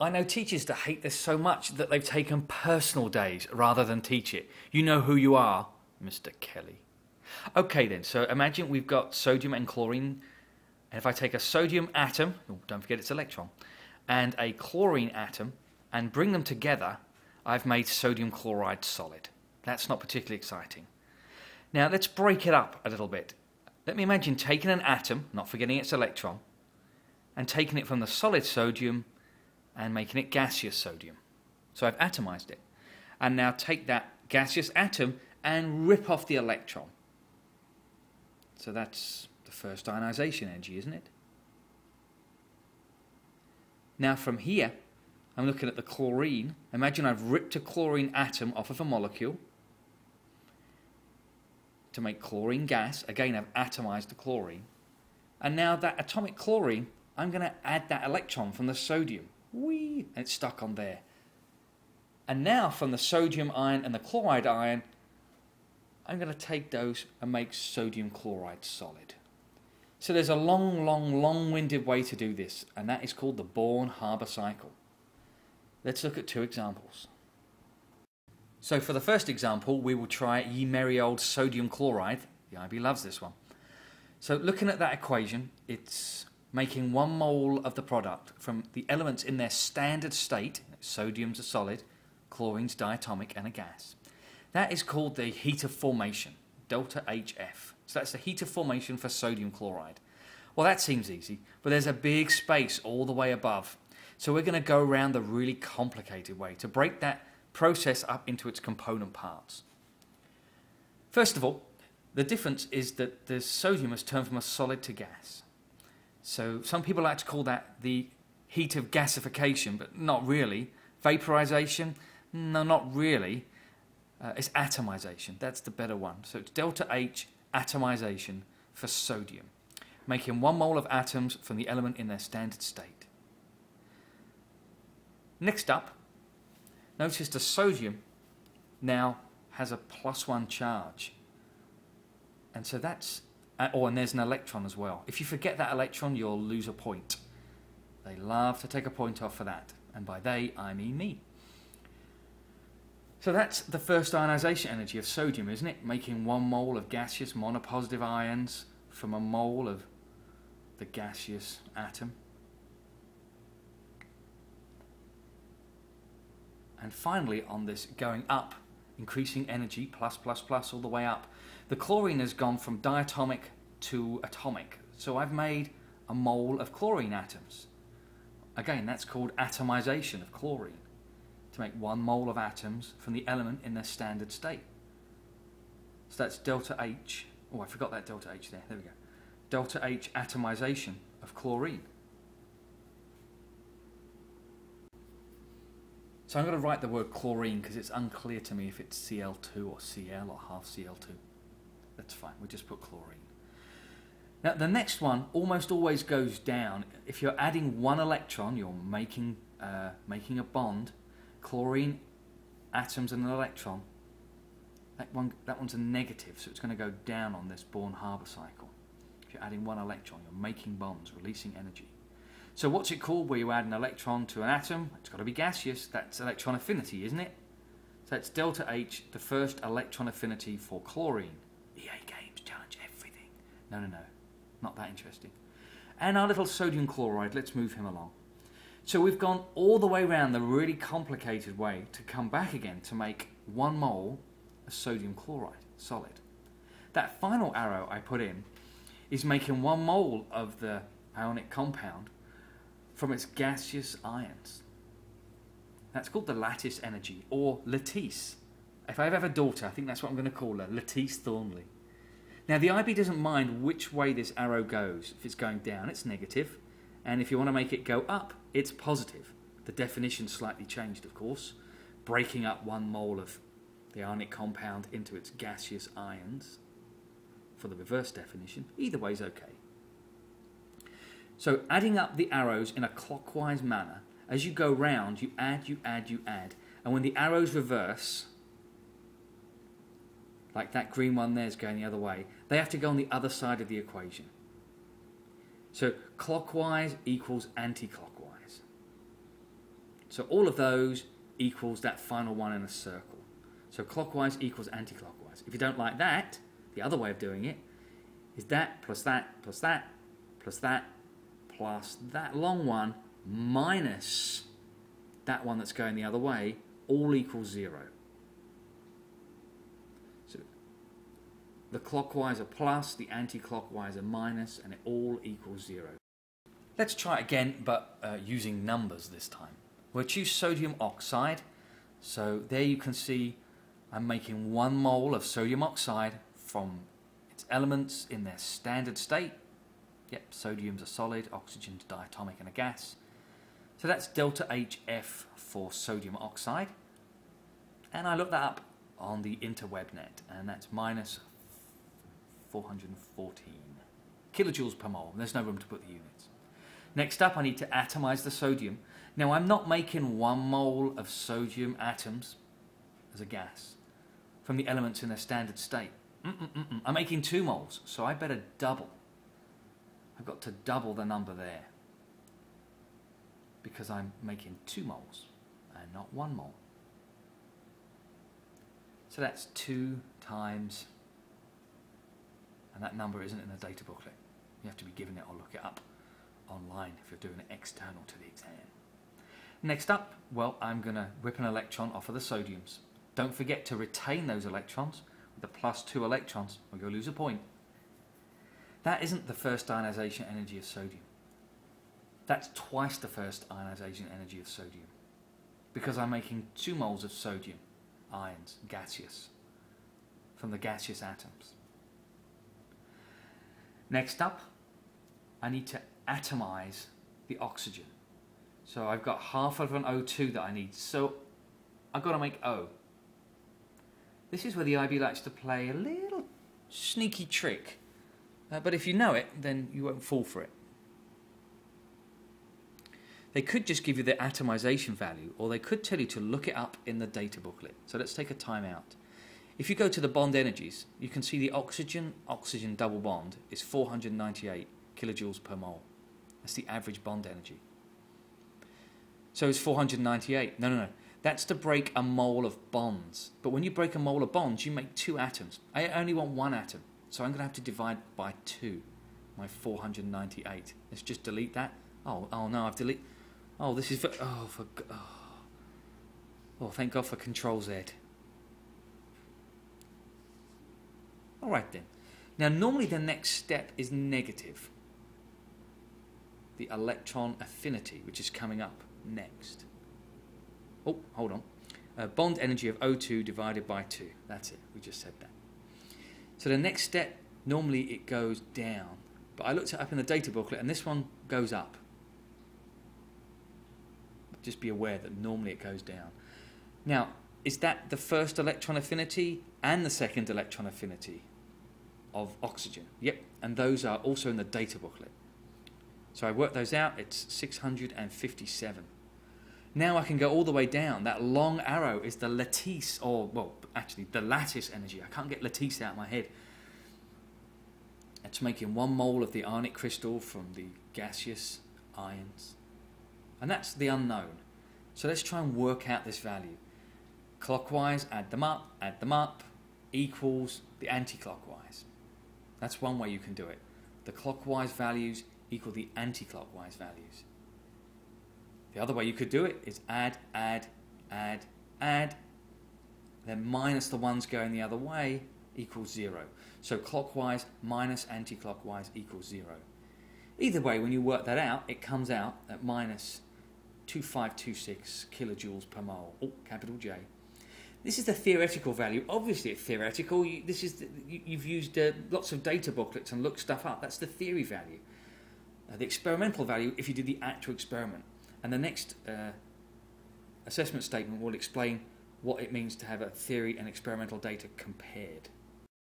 I know teachers that hate this so much that they've taken personal days rather than teach it. You know who you are, Mr. Kelly. Okay, then, so imagine we've got sodium and chlorine. And if I take a sodium atom, oh, don't forget its electron, and a chlorine atom and bring them together, I've made sodium chloride solid. That's not particularly exciting. Now, let's break it up a little bit. Let me imagine taking an atom, not forgetting its electron, and taking it from the solid sodium and making it gaseous sodium. So I've atomized it. And now take that gaseous atom and rip off the electron. So that's the first ionization energy, isn't it? Now from here, I'm looking at the chlorine. Imagine I've ripped a chlorine atom off of a molecule to make chlorine gas. Again, I've atomized the chlorine. And now that atomic chlorine, I'm going to add that electron from the sodium. Whee! And it's stuck on there. And now from the sodium ion and the chloride ion, I'm going to take those and make sodium chloride solid. So there's a long, long, long-winded way to do this, and that is called the Born-Haber cycle. Let's look at two examples. So for the first example, we will try ye merry old sodium chloride. The IB loves this one. So looking at that equation, it's making one mole of the product from the elements in their standard state, sodium's a solid, chlorine's diatomic and a gas. That is called the heat of formation, delta HF. So that's the heat of formation for sodium chloride. Well, that seems easy, but there's a big space all the way above. So we're going to go around the really complicated way to break that process up into its component parts. First of all, the difference is that the sodium has turned from a solid to gas. So some people like to call that the heat of gasification, but not really. Vaporization? No, not really. Uh, it's atomization. That's the better one. So it's delta H atomization for sodium, making one mole of atoms from the element in their standard state. Next up, notice the sodium now has a plus one charge. And so that's, Uh, oh, and there's an electron as well. If you forget that electron, you'll lose a point. They love to take a point off for that. And by they, I mean me. So that's the first ionization energy of sodium, isn't it? Making one mole of gaseous monopositive ions from a mole of the gaseous atom. And finally, on this going up, increasing energy, plus, plus, plus, all the way up, the chlorine has gone from diatomic to atomic. So I've made a mole of chlorine atoms. Again, that's called atomization of chlorine to make one mole of atoms from the element in their standard state. So that's delta H. Oh, I forgot that delta H there. There we go. Delta H atomization of chlorine. So I'm going to write the word chlorine because it's unclear to me if it's Cl2 or Cl or half Cl2. That's fine, we just put chlorine. Now the next one almost always goes down. If you're adding one electron, you're making, uh, making a bond chlorine atoms and an electron. That, one, that one's a negative, so it's going to go down on this Born-Haber cycle. If you're adding one electron, you're making bonds, releasing energy. So what's it called where you add an electron to an atom? It's got to be gaseous. That's electron affinity, isn't it? So that's delta H, the first electron affinity for chlorine. EA Games challenge everything. No, no, no. Not that interesting. And our little sodium chloride, let's move him along. So we've gone all the way around the really complicated way to come back again to make one mole of sodium chloride, solid. That final arrow I put in is making one mole of the ionic compound from its gaseous ions. That's called the lattice energy, or lattice. If I have a daughter, I think that's what I'm going to call her, Lattice Thornley. Now, the IB doesn't mind which way this arrow goes. If it's going down, it's negative. And if you want to make it go up, it's positive. The definition slightly changed, of course, breaking up one mole of the ionic compound into its gaseous ions for the reverse definition. Either way is okay. So adding up the arrows in a clockwise manner, as you go round, you add, you add, you add. And when the arrows reverse, like that green one there is going the other way, they have to go on the other side of the equation. So clockwise equals anti-clockwise. So all of those equals that final one in a circle. So clockwise equals anti-clockwise. If you don't like that, the other way of doing it is that plus that plus that plus that plus that long one minus that one that's going the other way all equals zero. So the clockwise are plus, the anti-clockwise are minus, and it all equals zero. Let's try again, but uh, using numbers this time. We'll choose sodium oxide. So there you can see I'm making one mole of sodium oxide from its elements in their standard state. Yep, sodium's a solid, oxygen's diatomic and a gas. So that's delta HF for sodium oxide. And I looked that up on the interwebnet, and that's minus 414 kilojoules per mole. There's no room to put the units. Next up, I need to atomize the sodium. Now, I'm not making one mole of sodium atoms as a gas from the elements in their standard state. Mm -mm -mm I'm making two moles, so I better double. I've got to double the number there because I'm making two moles and not one mole. So that's two times, and that number isn't in the data booklet. You have to be given it or look it up online if you're doing it external to the exam. Next up, well, I'm going to rip an electron off of the sodiums. Don't forget to retain those electrons with the plus two electrons or you'll lose a point. That isn't the first ionization energy of sodium. That's twice the first ionization energy of sodium because I'm making two moles of sodium ions, gaseous, from the gaseous atoms. Next up, I need to atomize the oxygen. So I've got half of an O2 that I need. So I've got to make O. This is where the IB likes to play a little sneaky trick. Uh, but if you know it, then you won't fall for it. They could just give you the atomization value, or they could tell you to look it up in the data booklet. So let's take a time out. If you go to the bond energies, you can see the oxygen-oxygen double bond is 498 kilojoules per mole. That's the average bond energy. So it's 498. No, no, no. That's to break a mole of bonds. But when you break a mole of bonds, you make two atoms. I only want one atom. So I'm going to have to divide by 2, my 498. Let's just delete that. Oh, oh no, I've deleted... Oh, this is for. Oh, for. Oh. oh, thank God for Control Z. Alright then. Now, normally the next step is negative. The electron affinity, which is coming up next. Oh, hold on. Uh, bond energy of O2 divided by 2. That's it. We just said that. So the next step, normally it goes down. But I looked it up in the data booklet, and this one goes up just be aware that normally it goes down. Now, is that the first electron affinity and the second electron affinity of oxygen? Yep, and those are also in the data booklet. So I worked those out, it's 657. Now I can go all the way down. That long arrow is the lattice, or, well, actually, the lattice energy. I can't get lattice out of my head. It's making one mole of the ionic crystal from the gaseous ions. And that's the unknown. So let's try and work out this value. Clockwise, add them up, add them up, equals the anti-clockwise. That's one way you can do it. The clockwise values equal the anti-clockwise values. The other way you could do it is add, add, add, add, then minus the ones going the other way equals zero. So clockwise minus anti-clockwise equals zero. Either way, when you work that out, it comes out at minus 2526 kilojoules per mole, oh, capital J. This is the theoretical value. Obviously, it's theoretical. You, this is the, you, have used uh, lots of data booklets and looked stuff up. That's the theory value. Uh, the experimental value, if you did the actual experiment. And the next uh, assessment statement will explain what it means to have a theory and experimental data compared.